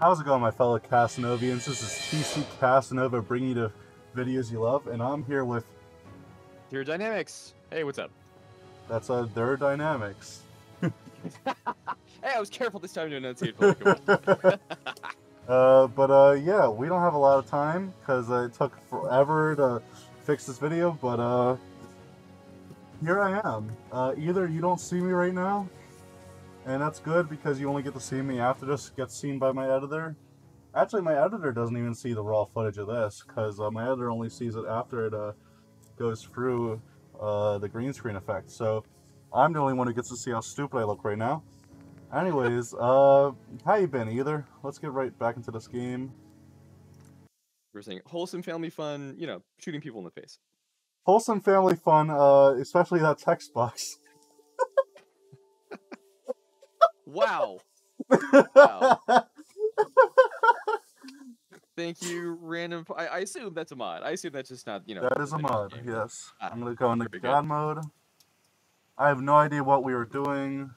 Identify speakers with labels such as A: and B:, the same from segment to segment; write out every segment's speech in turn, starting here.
A: How's it going, my fellow Casanovians? This is TC Casanova bringing you the videos you love, and I'm here with
B: Ether Dynamics. Hey, what's up?
A: that's uh, Ether Dynamics.
B: hey, I was careful this time to enunciate. a while.
A: Uh, but uh, yeah, we don't have a lot of time because uh, it took forever to fix this video. But uh, here I am. Uh, Ether you don't see me right now, and that's good because you only get to see me after this gets seen by my editor. Actually, my editor doesn't even see the raw footage of this because uh, my editor only sees it after it uh, goes through uh, the green screen effect. So I'm the only one who gets to see how stupid I look right now. Anyways, uh, how you been, Ether? Let's get right back into this game.
B: We're saying wholesome family fun, you know, shooting people in the face.
A: Wholesome family fun, uh, especially that text box.
B: Wow. Wow. Thank you, random. I, I assume that's a mod. I assume that's just not, you know.
A: that is a mod,
B: game.
A: yes.
B: Ah,
A: I'm gonna go into
B: very good.
A: God mode. I have no idea what we were doing.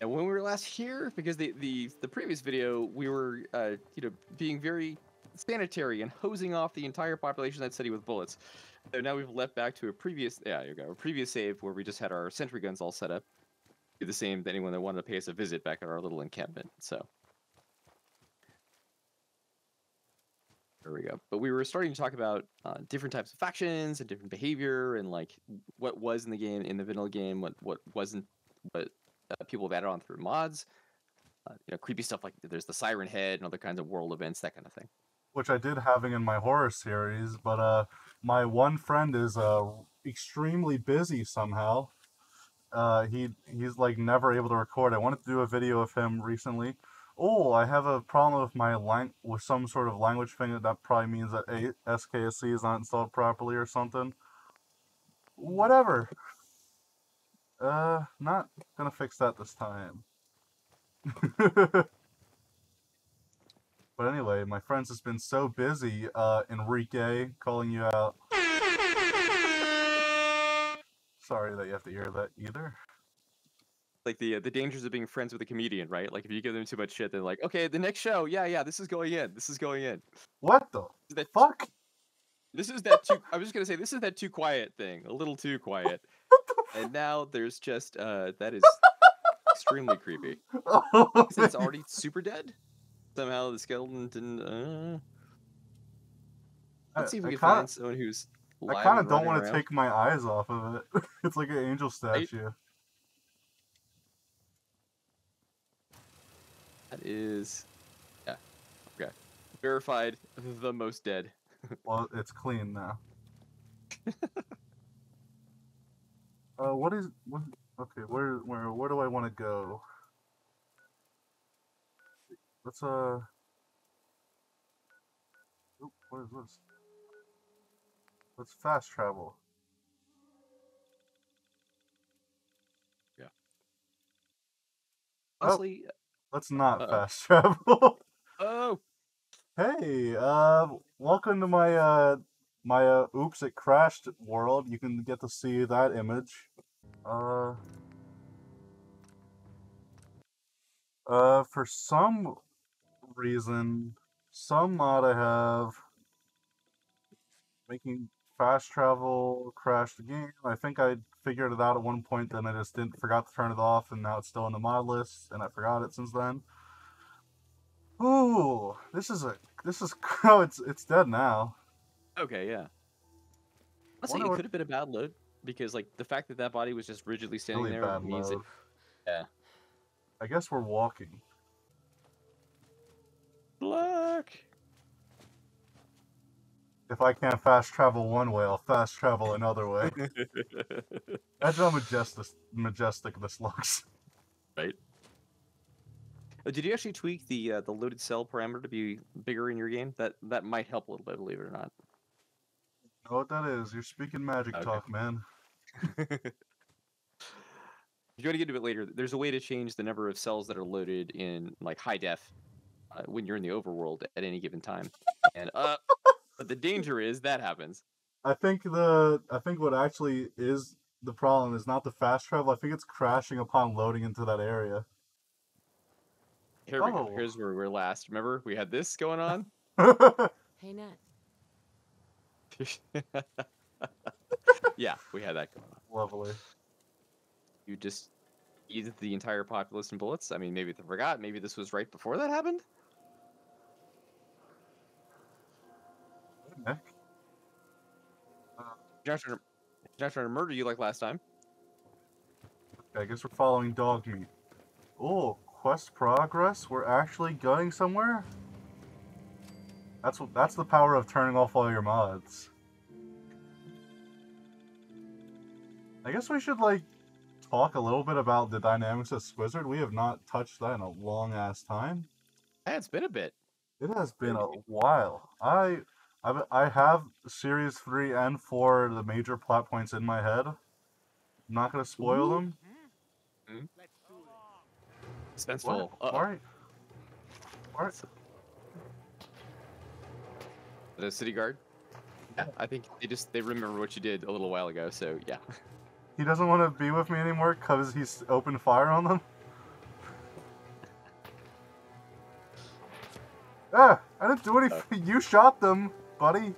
B: And when we were last here, because the the the previous video, we were, uh, you know, being very sanitary and hosing off the entire population of that city with bullets. So now we've left back to a previous, yeah, here we go, a previous save where we just had our sentry guns all set up. Do the same to anyone that wanted to pay us a visit back at our little encampment. So there we go. But we were starting to talk about uh, different types of factions and different behavior and like what was in the game in the vanilla game, what what wasn't, what uh, people have added on through mods. Uh, you know, creepy stuff like there's the Siren Head and other kinds of world events, that kind of thing.
A: which I did having in my horror series, but uh, my one friend is uh extremely busy somehow. Uh, he he's like never able to record. I wanted to do a video of him recently. Oh, I have a problem with my lang with some sort of language thing. That that probably means that a- SKSE is not installed properly or something. Whatever. Uh, not gonna fix that this time. But anyway, my friends has been so busy, uh, Enrique, calling you out. Sorry that you have to hear that Ether.
B: Like the uh, the dangers of being friends with a comedian, right? Like if you give them too much shit, they're like, okay, the next show, yeah, yeah, this is going in, this is going in.
A: What the
B: That
A: fuck?
B: This is that too. I was just gonna say this is that too quiet thing, a little too quiet. And now there's just uh that is extremely creepy.
A: Oh,
B: it's already super dead. Somehow the skeleton didn't. Uh... Let's see if we
A: I
B: can find someone who's.
A: I kind of don't want to take my eyes off of it. it's like an angel statue.
B: That is, yeah, okay. Verified, the most dead.
A: Well, it's clean now. uh, what is what? Okay, where where where do I want to go? Let's uh. Oop, what is this? Let's fast travel. Oh.
B: Honestly,
A: Let's not
B: Uh-oh.
A: fast travel.
B: oh,
A: hey, uh, welcome to my uh my uh oops it crashed world. You can get to see that image. Uh. Uh, for some reason, some mod I have making fast travel crashed the game. I think I figured it out at one point, then I just didn't forgot to turn it off, and now it's still in the mod list, and I forgot it since then. Ooh, this is a this is oh it's it's dead now.
B: okay, yeah. Honestly,
A: Wonder
B: it could have been a bad load because, like, the fact that that body was just rigidly standing
A: Really
B: there means
A: load.
B: it. Yeah.
A: I guess we're walking. If I can't fast travel one way, I'll fast travel another way. That's how majestic majestic this looks.
B: right. Uh, Did you actually tweak the uh, the loaded cell parameter to be bigger in your game? That that might help a little bit, believe it or not.
A: Know what that is? You're speaking magic
B: Okay.
A: talk, man.
B: If you want to get into it later, there's a way to change the number of cells that are loaded in like high def uh, when you're in the overworld at any given time. And uh, but the danger is that happens.
A: I think the I think what actually is the problem is not the fast travel. I think it's crashing upon loading into that area.
B: Here we go.
A: Oh.
B: Here's where we are last. Remember, we had this going on.
C: Hey, Ned.
B: yeah, we had that going on.
A: Lovely.
B: You just eat the entire populace in bullets. I mean, maybe they forgot. Maybe this was right before that happened. You're not trying to, you're not trying to murder you like last time.
A: I guess we're following dog meat. Oh, quest progress? We're actually going somewhere? That's what that's the power of turning off all your mods. I guess we should like talk a little bit about the dynamics of Squizzard. We have not touched that in a long ass time.
B: Yeah, it's been a bit.
A: It has been a while. I I've, I have series three and four the major plot points in my head. I'm not gonna spoil
B: Ooh.
A: them. Mm-hmm.
B: Suspenseful.
A: What?
B: Uh-oh.
A: Alright. Alright.
B: The city guard. Yeah, I think they just they remember what you did a little while ago. So yeah.
A: He doesn't want to be with me anymore because he's opened fire on them. Ah, I didn't do anything. Uh. You shot them, buddy.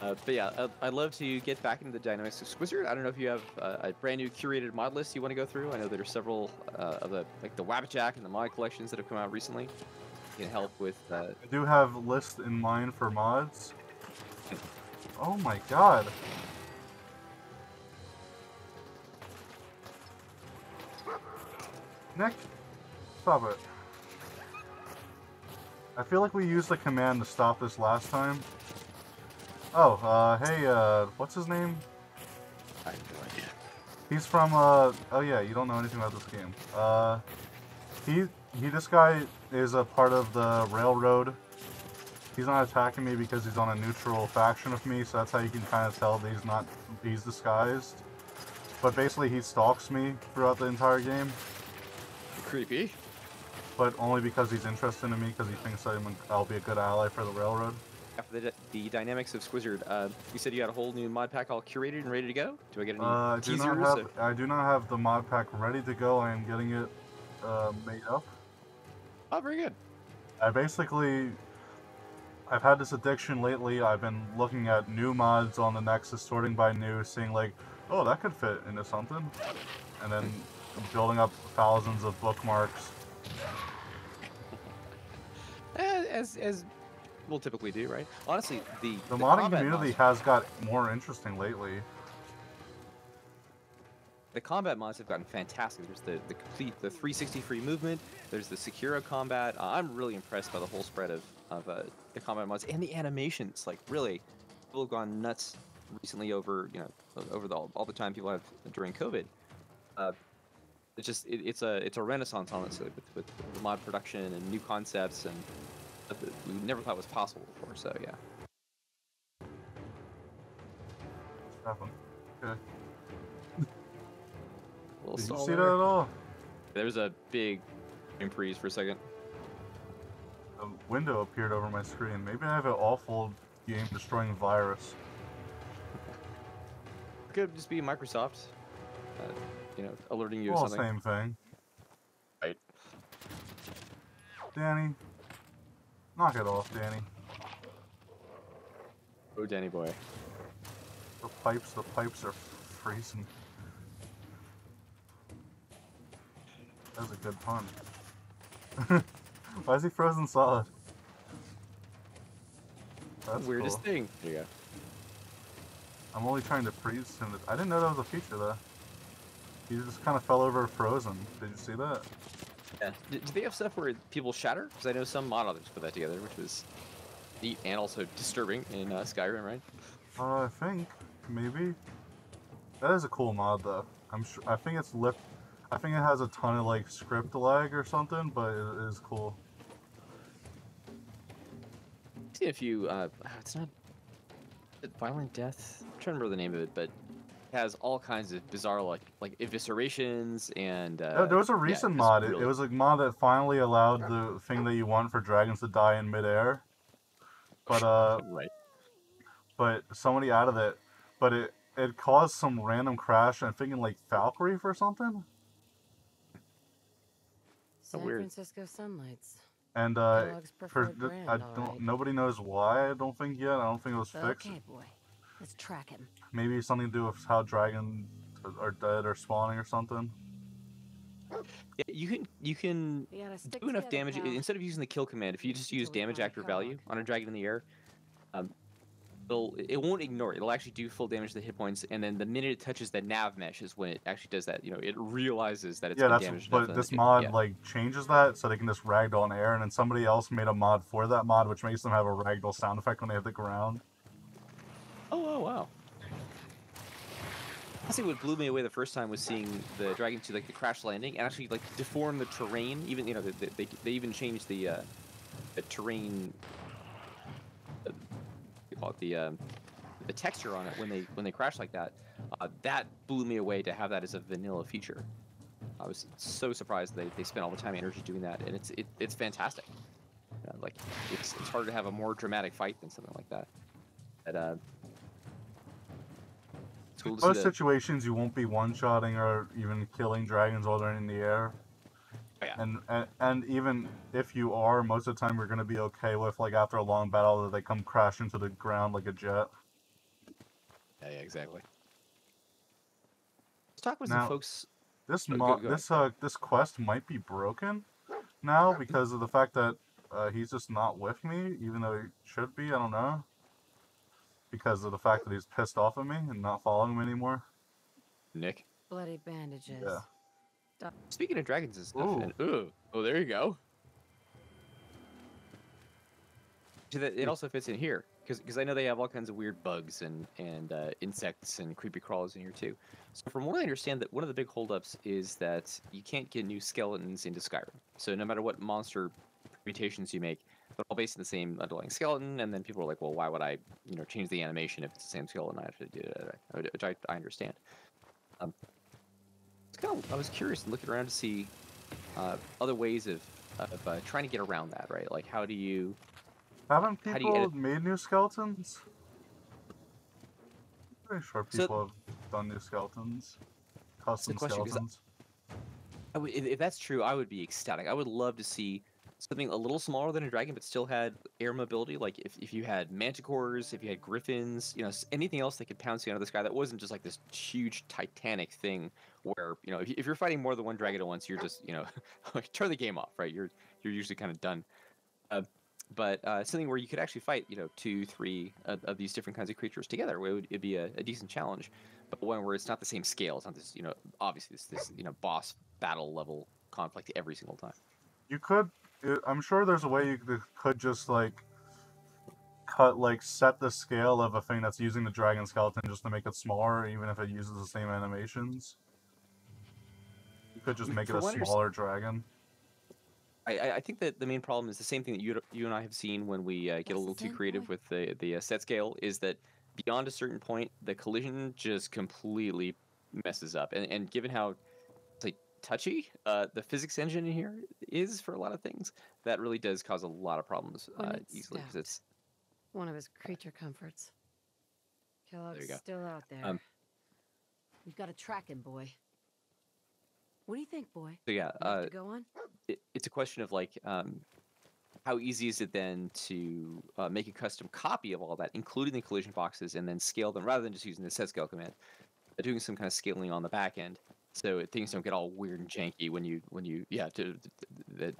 B: Uh, but yeah, I'd, I'd love to get back into the dynamics of Squizzard. I don't know if you have uh, a brand new curated mod list you want to go through. I know there are several uh, of the like the Wabbajack and the mod collections that have come out recently. You Can help with uh,
A: I do have lists in mind for mods. Oh my god. Nick, stop it. I feel like we used the command to stop this last time. Oh, uh, hey, uh, what's his name?
B: I have no idea.
A: He's from, uh, oh yeah, you don't know anything about this game. Uh, he, he, this guy is a part of the railroad. He's not attacking me because he's on a neutral faction with me, so that's how you can kind of tell that he's not, he's disguised. But basically he stalks me throughout the entire game,
B: Creepy.
A: But only because he's interested in me because he thinks I'm, I'll be a good ally for the railroad.
B: After the, the dynamics of Squizzard, uh, you said you had a whole new mod pack all curated and ready to go. Do I get any
A: Uh, I do
B: teasers?
A: not have, I do not have the mod pack ready to go, I am getting it, uh, made up.
B: Oh, very good.
A: I basically, I've had this addiction lately. I've been looking at new mods on the Nexus, sorting by new, seeing like, oh, that could fit into something, and then building up thousands of bookmarks.
B: As as we'll typically do, right? Honestly, the
A: The,
B: the
A: modding community
B: mods-
A: has got more interesting lately.
B: the combat mods have gotten fantastic. There's the, the complete the 360 free movement. There's the Sekiro combat. Uh, I'm really impressed by the whole spread of of uh, the combat mods and the animations. Like really, people have gone nuts recently over you know over the, all the time people have during COVID. Uh, it's just it, it's a it's a renaissance honestly with, with mod production and new concepts and stuff that we never thought was possible before. So yeah.
A: Happened? Okay. Did you see that at all?
B: There was a big freeze for a second.
A: A window appeared over my screen. Maybe I have an awful game-destroying virus.
B: Could just be Microsoft, uh, you know, alerting you
A: Well,
B: or something.
A: same thing.
B: Right.
A: Danny, knock it off, Danny.
B: Oh, Danny boy.
A: The pipes, the pipes are freezing. That's a good pun. Why is he frozen solid? That's
B: Weirdest
A: cool.
B: thing. There you go.
A: I'm only trying to freeze him. I didn't know that was a feature though. He just kind of fell over frozen. Did you see that?
B: Yeah. Do, do they have stuff where people shatter? Because I know some mod authors put that together, which was neat and also disturbing in uh, Skyrim, right?
A: Uh, I think maybe. That is a cool mod though. I'm sure. I think it's lip. I think it has a ton of like script lag or something, but it is cool.
B: I've seen a few. Uh, it's not Violent Death. I'm trying to remember the name of it, but it has all kinds of bizarre like like eviscerations and. Uh,
A: Yeah, there was a recent
B: just
A: mod. It,
B: really-
A: it was a mod that finally allowed the thing that you want for dragons to die in midair. But uh,
B: right.
A: but somebody added it. But it it caused some random crash. I'm thinking like Falkreath or something.
C: San
B: weird.
C: Francisco sunlights.
A: And uh, for
C: preferred brand,
A: I don't.
C: right.
A: Nobody knows why. I don't think yet. I don't think it was fixed.
C: Okay, boy. Let's track him.
A: Maybe something to do with how dragons are dead or spawning or something.
B: Yeah, you can you can
C: We gotta stick
B: do enough damage
C: pal.
B: instead of using the kill command. If you just use damage actor value on a dragon in the air, um, it'll it won't ignore it. It'll actually do full damage to the hit points, and then the minute it touches the nav mesh is when it actually does that. You know, it realizes that it's
A: yeah,
B: been
A: that's.
B: damaged.
A: But this
B: it-
A: mod
B: yeah.
A: like changes that, so they can just ragdoll in air, and then somebody else made a mod for that mod, which makes them have a ragdoll sound effect when they hit the ground.
B: Oh, oh wow. I think what blew me away the first time was seeing the dragon to like the crash landing and actually like deform the terrain. Even you know they they, they even changed the uh, the terrain. Uh, you call it the um, the texture on it when they when they crash like that. Uh, that blew me away to have that as a vanilla feature. I was so surprised they, they spent all the time and energy doing that, and it's it, it's fantastic. Like it's it's hard to have a more dramatic fight than something like that. That uh, cool to
A: Most situations, you won't be one-shotting or even killing dragons while they're in the air.
B: Oh, yeah.
A: And, and and even if you are, most of the time you're gonna be okay with like after a long battle that they come crash into the ground like a jet.
B: Yeah, yeah, exactly. Let's talk with
A: Now-
B: some folks.
A: This
B: Oh, go-
A: mo-
B: go
A: this uh this quest might be broken now because of the fact that uh, he's just not with me, even though he should be. I don't know. Because of the fact that he's pissed off at me and not following me anymore.
B: Nick.
C: Bloody bandages.
A: Yeah.
B: Speaking of dragons and stuff,
A: Ooh.
B: and ooh, oh, there you go. See that it also fits in here because I know they have all kinds of weird bugs and and uh, insects and creepy crawlers in here too. So from what I understand, that one of the big holdups is that you can't get new skeletons into Skyrim. So no matter what monster mutations you make, they're all based on the same underlying skeleton. And then people are like, well, why would I, you know, change the animation if it's the same skeleton? I have to do it, which I, I understand. Um, it's kind of, I was curious looking around to see uh, other ways of of uh, trying to get around that, right? Like, how do you?
A: Haven't
B: you
A: people
B: edit-
A: made new skeletons? Pretty sure
B: So-
A: people have done new skeletons. Custom
B: question, I-
A: skeletons.
B: I would, if, if that's true, I would be ecstatic. I would love to see something a little smaller than a dragon, but still had air mobility. Like if, if you had manticores, if you had griffins, you know, anything else that could pounce you out of the sky that wasn't just like this huge titanic thing where, you know, if, if you're fighting more than one dragon at once, you're just, you know, like turn the game off, right? You're you're usually kind of done. Uh, but uh, something where you could actually fight, you know, two, three of, of these different kinds of creatures together, it would it'd be a, a decent challenge. But one where it's not the same scale. It's not this, you know, obviously this, this you know, boss battle level conflict every single time.
A: You could. It- I'm sure there's a way you could, could just like cut like set the scale of a thing that's using the dragon skeleton just to make it smaller, even if it uses the same animations. You could just
B: Mm,
A: make it a smaller dragon.
B: I, I- I think that the main problem is the same thing that you you and I have seen when we uh, get a little too creative with the the uh, set scale is that beyond a certain point the collision just completely messes up and and given how it's like touchy uh, the physics engine in here is for a lot of things that really does cause a lot of problems uh, easily because it's
C: One of his creature comforts. Kellogg's still out there.
B: Um,
C: We've got to track him, boy. What do you think, boy?
B: so yeah uh,
C: to go on?
B: it, it's a question of like um, how easy is it then to uh, make a custom copy of all that, including the collision boxes, and then scale them rather than just using the set scale command, uh, doing some kind of scaling on the back end, so things don't get all weird and janky when you when you yeah to the,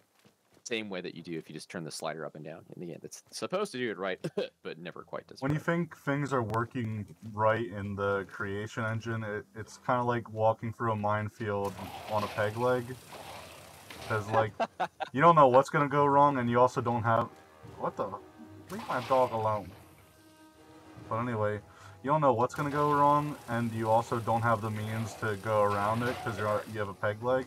B: same way that you do if you just turn the slider up and down in the end. It's supposed to do it right, but never quite does.
A: When you think things are working right in the creation engine, it, it's kind of like walking through a minefield on a peg leg. Because, like, you don't know what's going to go wrong, and you also don't have. What the? Leave my dog alone. But anyway, you don't know what's going to go wrong, and you also don't have the means to go around it because you have a peg leg.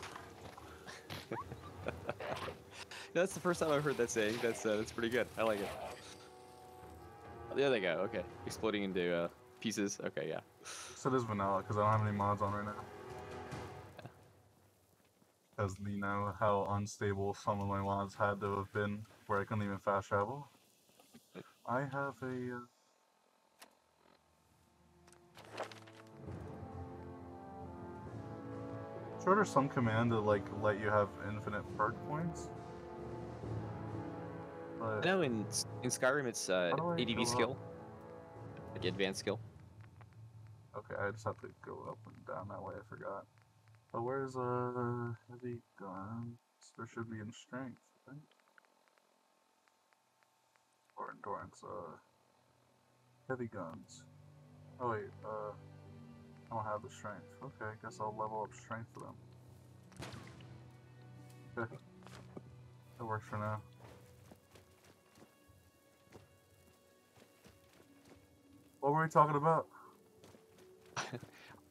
B: that's the first time I've heard that saying. That's uh, that's pretty good. I like it. There they go. Okay, exploding into uh, pieces. Okay, yeah.
A: So it is vanilla because I don't have any mods on right now. Because you know how unstable some of my mods had to have been, where I couldn't even fast travel. I have a. Uh... Sure, there's some command to like let you have infinite perk points.
B: I
A: But
B: know in in Skyrim it's uh,
A: How do I go
B: ADV
A: up?
B: skill, like advanced skill.
A: okay, I just have to go up and down that way. I forgot. But where's uh heavy guns? There should be in strength, I think. Or endurance. Uh, heavy guns. Oh wait, uh, I don't have the strength. Okay, I guess I'll level up strength for them. Okay, that works for now. What were we talking about?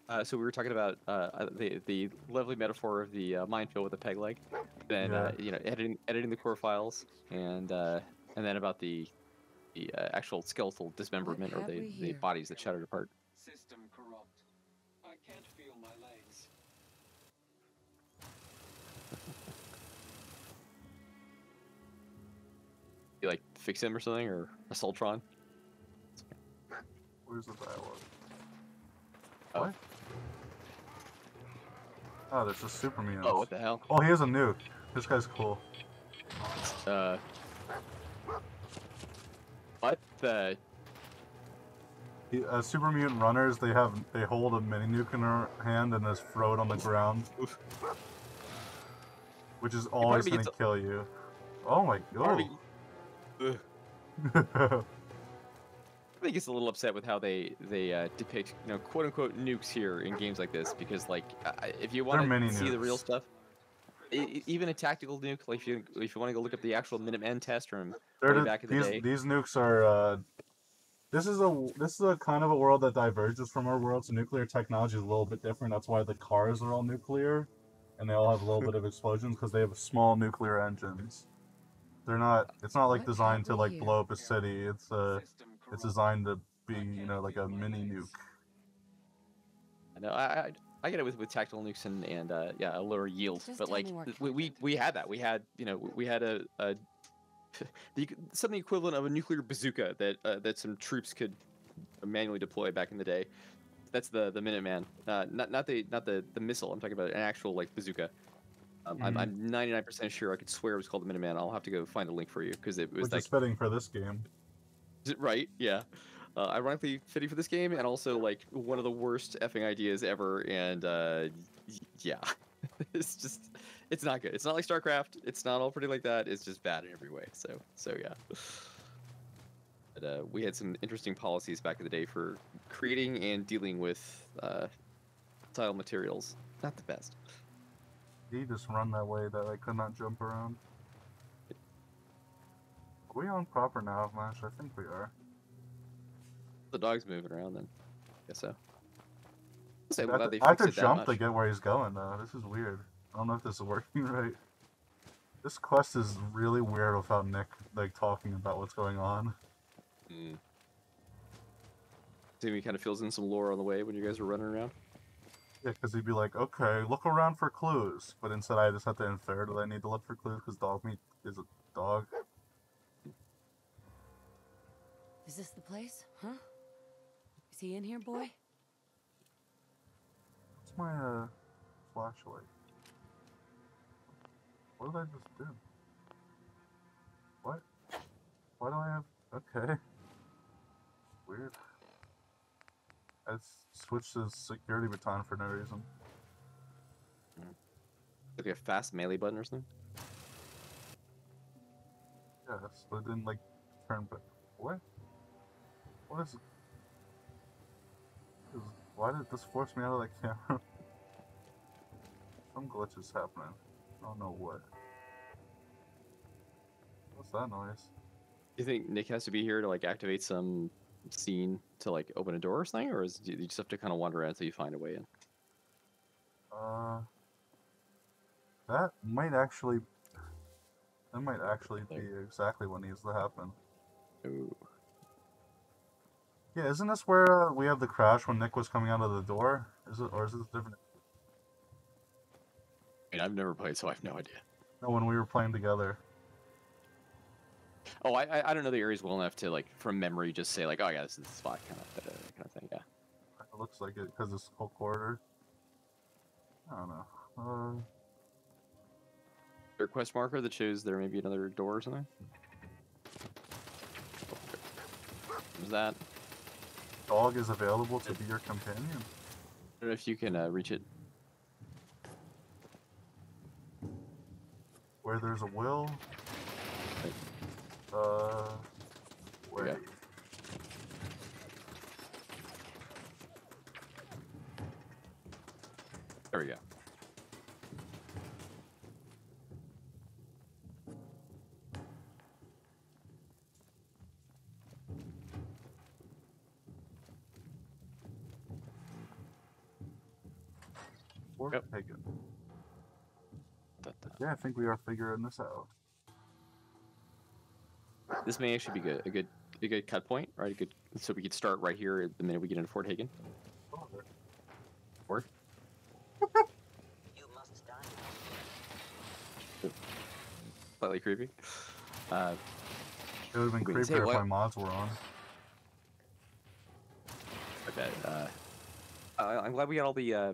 B: Uh, so we were talking about uh, uh, the the lovely metaphor of the uh, minefield with a peg leg, then uh, you know editing editing the core files, and uh, and then about the the uh, actual skeletal dismemberment or the, the bodies that shattered apart.
D: System
B: fix him or something or a Soltron?
A: Where's the dialogue?
B: Oh.
A: What? Oh, there's just super mutants.
B: Oh, what the hell?
A: Oh, he has a nuke. This guy's cool.
B: Uh, what the?
A: He, uh, super mutant runners, they have they hold a mini nuke in their hand and just throw it on the ground, which is always gonna kill you. Oh my
B: Part of me- Ugh.
A: god.
B: I think it's a little upset with how they they uh, depict you know quote unquote nukes here in games like this because like I- if you want to see the real stuff, e- even a tactical nuke like if you if you want to go look up the actual Minuteman test room, way
A: the-
B: back in the
A: these
B: day.
A: these nukes are. Uh, this is a this is a kind of a world that diverges from our world. So nuclear technology is a little bit different. That's why the cars are all nuclear, and they all have a little bit of explosions because they have small nuclear engines. They're not. It's not like designed to like blow up a city. It's uh, it's designed to be you know like a mini nuke.
B: I know I, I I get it with with tactical nukes and and uh, yeah a lower yield,
C: Just
B: but like
C: me more
B: th- we, we we had that we had you know we had a, a the, something equivalent of a nuclear bazooka that uh, that some troops could manually deploy back in the day. That's the the Minuteman, uh, not not the not the the missile. I'm talking about an actual like bazooka. Um, I'm,
A: Mhm.
B: I'm 99% sure I could swear it was called the Minuteman. I'll have to go find a link for you because it was
A: Which
B: like
A: is fitting for this game.
B: is it right? Yeah. Uh, ironically fitting for this game, and also like one of the worst effing ideas ever. And uh, yeah, it's just it's not good. It's not like StarCraft. It's not all pretty like that. It's just bad in every way. So so yeah. But uh, we had some interesting policies back in the day for creating and dealing with uh, tile materials. Not the best.
A: He just run that way that I could not jump around. Are we on proper now, Mash? I think we are.
B: The dog's moving around. Then I guess so. Say,
A: I have to, I have to jump to get where he's going, though. This is weird. I don't know if this is working right. This quest is really weird without Nick like talking about what's going on.
B: Mm. Timmy kind of fills in some lore on the way when you guys were running around.
A: Yeah, because he'd be like, "Okay, look around for clues," but instead I just have to infer that I need to look for clues because dog meat is a dog.
C: Is this the place? Huh? Is he in here, boy?
A: What's my uh flashlight? What did I just do? What? Why do I have? Okay. Weird. I switched to security baton for no reason.
B: Like a fast melee button or something.
A: Yes, but it didn't like turn back. What? What is? is why did this force me out of that camera? Some glitch is happening. I don't know what. What's that noise?
B: You think Nick has to be here to like activate some scene to like open a door or something, or is do you just have to kind of wander around until you find a way in?
A: Uh, that might actually. That might actually be exactly what needs to happen.
B: Ooh.
A: Yeah, isn't this where uh, we have the crash when Nick was coming out of the door? Is it, or is it different?
B: I mean, I've never played, so I have no idea.
A: No, when we were playing together.
B: Oh, I I, I don't know the areas well enough to like from memory just say like, oh yeah, this is the spot kind of kind of thing. Yeah.
A: It looks like it because this whole corridor. I don't know. Uh,
B: Their quest marker that shows there may be another door or something. Is that?
A: dog is available to be your companion.
B: I don't know if you can uh, reach it.
A: Where there's a will. Uh, where?
B: Okay. There we go. Yep.
A: take it.
B: Da- da.
A: Yeah, I think we are figuring this out.
B: This may actually be good, a good, a good cut point, right? A good, so we could start right here the minute we get into Fort Hagen.
A: Oh, there-
B: Or
E: You must die.
B: slightly creepy. Uh,
A: It would have been creepier if
B: what?
A: my mods were on.
B: Okay. Uh, I- I'm glad we got all the uh,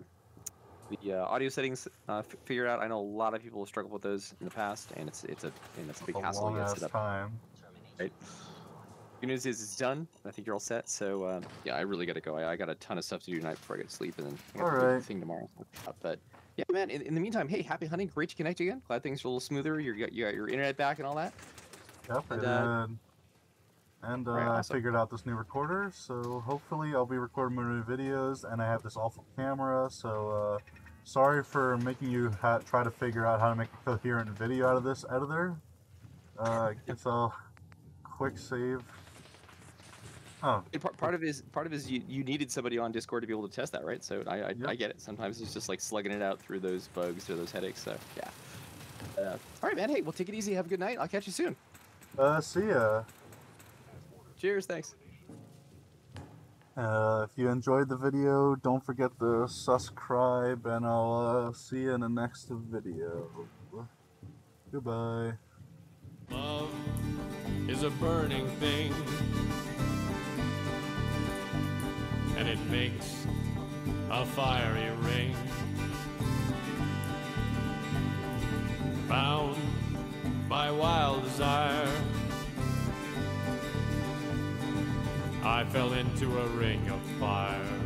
B: the uh, audio settings uh, f- figured out. I know a lot of people have struggled with those in the past, and it's it's a and it's a big
A: a
B: hassle to get set up.
A: time.
B: Right. Good news is it's done. I think you're all set. So um, yeah, I really got to go. I, I got a ton of stuff to do tonight before I get to sleep, and then I got
A: All
B: to do the
A: right.
B: thing tomorrow. But yeah, man. In, in the meantime, hey, happy hunting. Great to connect again. Glad things are a little smoother. You got you got your internet back and all that.
A: Yep,
B: And, uh.
A: And uh,
B: Right,
A: I figured out this new recorder, so hopefully I'll be recording more new videos. And I have this awful camera, so uh, sorry for making you ha- try to figure out how to make a coherent video out of this editor. Uh, it's a quick save. Oh,
B: And part, part of it is part of it is you, you needed somebody on Discord to be able to test that, right? So I I, I get it. Sometimes it's just like slugging it out through those bugs or those headaches. So yeah. Uh, all right, man. Hey, well, take it easy. Have a good night. I'll catch you soon.
A: uh, see ya.
B: Cheers. Thanks.
A: Uh, if you enjoyed the video, don't forget to subscribe, and I'll uh, see you in the next video. Goodbye.
F: Love is a burning thing, and it makes a fiery ring. Bound by wild desire, I fell into a ring of fire.